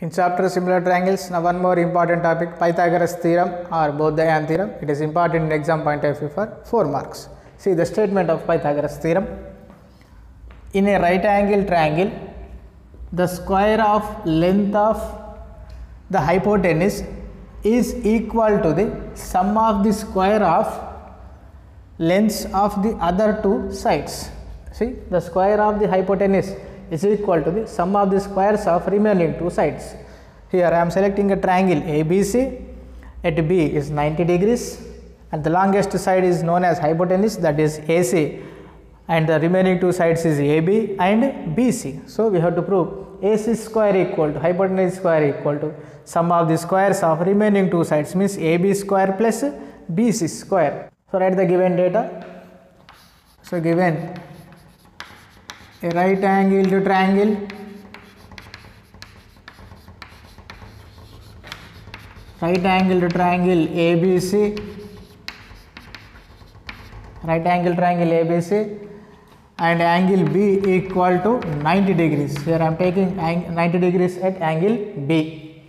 In chapter similar triangles, now one more important topic Pythagoras theorem or Bodhayan theorem. It is important in exam point of view for 4 marks. See the statement of Pythagoras theorem. In a right angle triangle, the square of length of the hypotenuse is equal to the sum of the square of lengths of the other two sides. See the square of the hypotenuse is equal to the sum of the squares of remaining two sides. Here I am selecting a triangle ABC at B is 90 degrees and the longest side is known as hypotenuse that is AC and the remaining two sides is AB and BC. So we have to prove AC square equal to hypotenuse square equal to sum of the squares of remaining two sides means AB square plus BC square. So write the given data. So given a right to triangle right angle to triangle ABC right angle triangle ABC and angle B equal to 90 degrees. Here I am taking 90 degrees at angle B.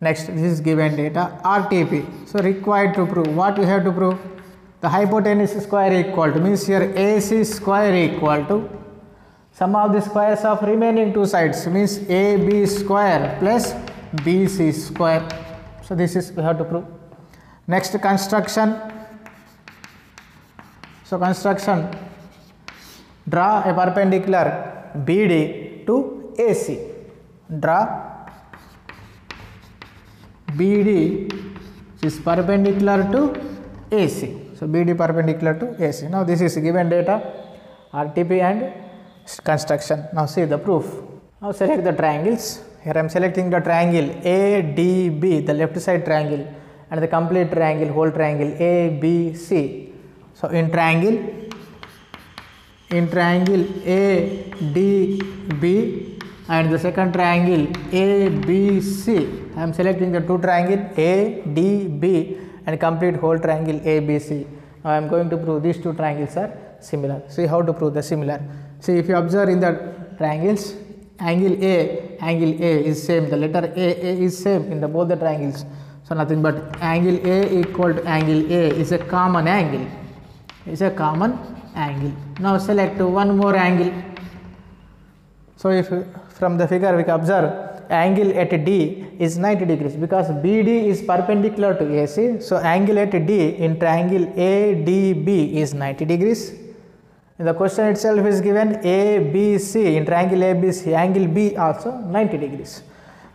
Next, this is given data RTP. So, required to prove what we have to prove? The hypotenuse square equal to means here AC square equal to sum of the squares of remaining two sides means AB square plus BC square. So, this is we have to prove. Next, construction. So, construction draw a perpendicular BD to AC. Draw BD is perpendicular to AC. So, BD perpendicular to AC. Now, this is given data RTP and construction. Now, see the proof. Now, select the triangles. Here I am selecting the triangle ADB, the left side triangle and the complete triangle, whole triangle ABC. So, in triangle in triangle ADB and the second triangle ABC. I am selecting the two triangle ADB and complete whole triangle ABC. I am going to prove these two triangles are similar. See how to prove the similar. See if you observe in the triangles, angle A, angle A is same. The letter A, A is same in the both the triangles. So nothing but angle A equal to angle A is a common angle. Is a common angle. Now select one more angle. So if from the figure we observe angle at D is 90 degrees because BD is perpendicular to AC. So angle at D in triangle ADB is 90 degrees. In the question itself is given ABC in triangle ABC angle B also 90 degrees.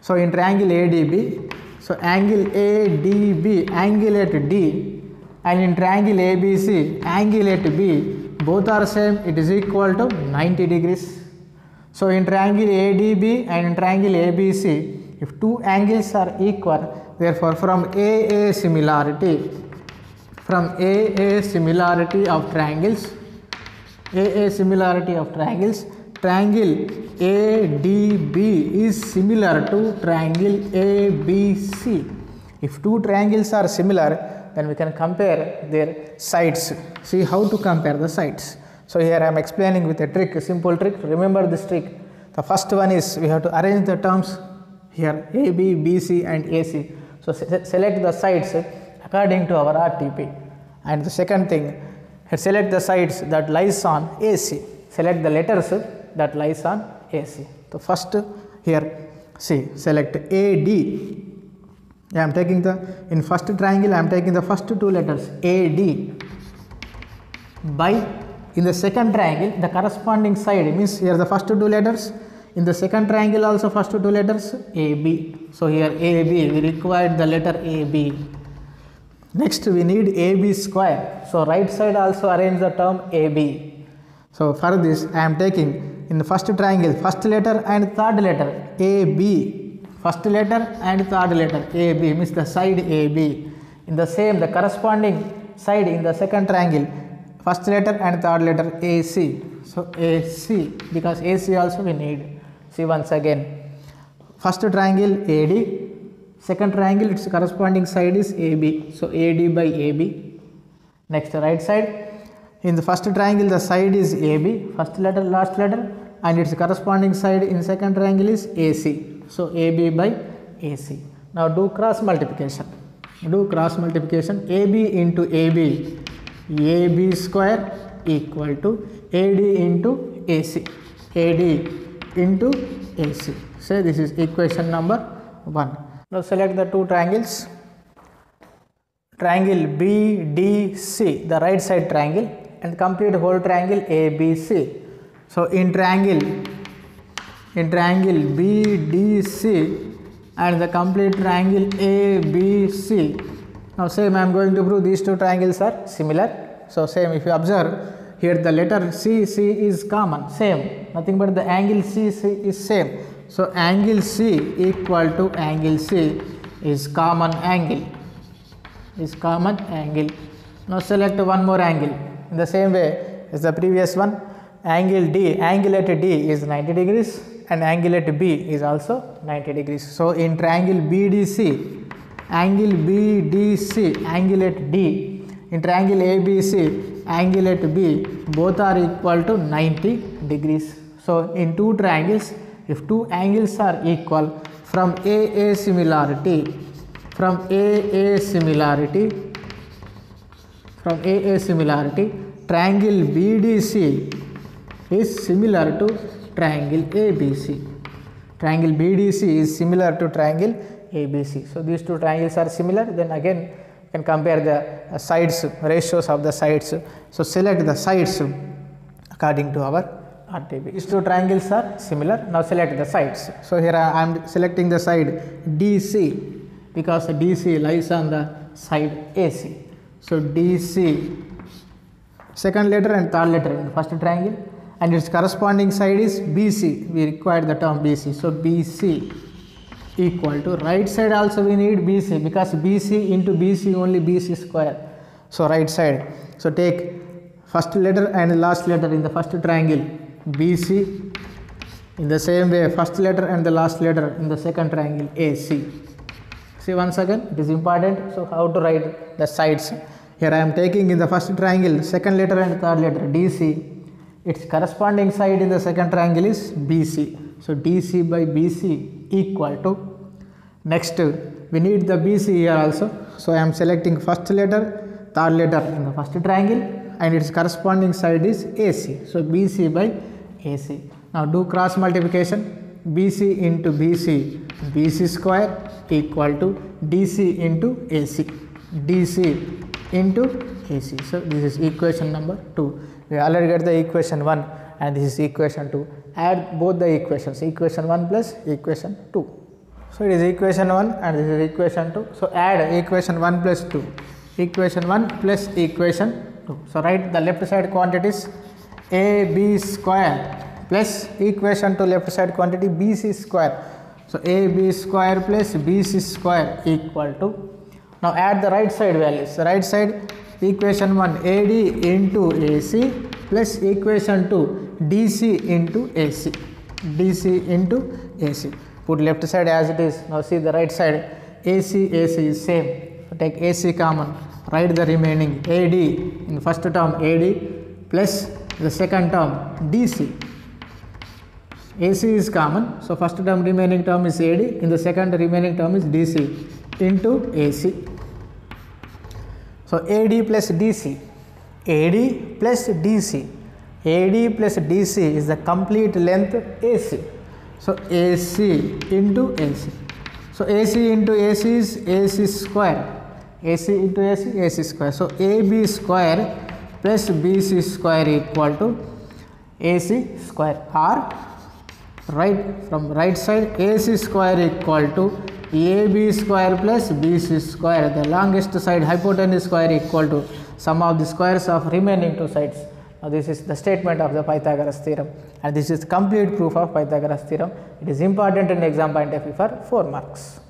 So in triangle ADB so angle ADB angle at D and in triangle ABC angle at B both are same it is equal to 90 degrees. So in triangle ADB and in triangle ABC if two angles are equal therefore from AA similarity from AA similarity of triangles AA similarity of triangles triangle ADB is similar to triangle ABC. If two triangles are similar then we can compare their sides. See how to compare the sides. So here I am explaining with a trick, a simple trick. Remember this trick. The first one is we have to arrange the terms here AB, BC and AC. So se select the sides according to our RTP. And the second thing, select the sides that lies on AC. Select the letters that lies on AC. So first here see select AD I am taking the in first triangle I am taking the first two letters AD by in the second triangle the corresponding side means here the first two letters in the second triangle also first two letters AB. So here AB we required the letter AB. Next we need AB square. So right side also arrange the term AB. So for this I am taking in the first triangle first letter and third letter AB first letter and third letter AB means the side AB. In the same the corresponding side in the second triangle first letter and third letter AC. So AC because AC also we need. See once again first triangle AD second triangle its corresponding side is AB. So AD by AB. Next right side in the first triangle the side is AB first letter last letter and its corresponding side in second triangle is AC. So AB by AC. Now do cross multiplication. Do cross multiplication AB into AB, AB square equal to AD into AC, AD into AC. So this is equation number 1. Now select the two triangles. Triangle BDC, the right side triangle and complete whole triangle ABC. So in triangle, in triangle BDC and the complete triangle ABC. Now same I am going to prove these two triangles are similar. So same if you observe here the letter C, C is common, same, nothing but the angle C, C is same. So angle C equal to angle C is common angle, is common angle. Now select one more angle in the same way as the previous one. Angle D, angle at D is 90 degrees and angle at B is also 90 degrees. So in triangle BDC, angle BDC, angle at D, in triangle ABC, angle at B, both are equal to 90 degrees. So in two triangles, if two angles are equal, from AA similarity, from AA similarity, from AA similarity, triangle BDC is similar to triangle ABC. Triangle BDC is similar to triangle ABC. So these two triangles are similar. Then again you can compare the uh, sides, ratios of the sides. So select the sides according to our RTP. These two triangles are similar. Now select the sides. So here I am selecting the side DC because DC lies on the side AC. So DC second letter and third letter in the first triangle and its corresponding side is BC. We require the term BC. So BC equal to right side also we need BC because BC into BC only BC square. So right side. So take first letter and last letter in the first triangle BC. In the same way first letter and the last letter in the second triangle AC. See once again it is important. So how to write the sides. Here I am taking in the first triangle second letter and third letter DC its corresponding side in the second triangle is BC. So DC by BC equal to next we need the BC here also. So I am selecting first letter, third letter in the first triangle and its corresponding side is AC. So BC by AC. Now do cross multiplication BC into BC, BC square equal to DC into AC, DC into AC. So this is equation number 2 we already get the equation 1 and this is equation 2 add both the equations equation 1 plus equation 2 so it is equation 1 and this is equation 2 so add equation 1 plus 2 equation 1 plus equation 2 so write the left side quantities a b square plus equation to left side quantity bc square. So a b square plus bc square equal to. Now add the right side values. Right side equation 1 AD into AC plus equation 2 DC into AC. DC into AC. Put left side as it is. Now see the right side AC AC is same. So take AC common. Write the remaining AD in first term AD plus the second term DC. AC is common. So first term remaining term is AD. In the second remaining term is DC into AC. So AD plus DC, AD plus DC, AD plus DC is the complete length AC. So AC into AC. So AC into AC is AC square, AC into AC, AC square. So AB square plus BC square equal to AC square or right from right side AC square equal to AB square plus BC square the longest side hypotenuse square equal to sum of the squares of remaining two sides. Now this is the statement of the Pythagoras theorem and this is complete proof of Pythagoras theorem. It is important in exam point of view for 4 marks.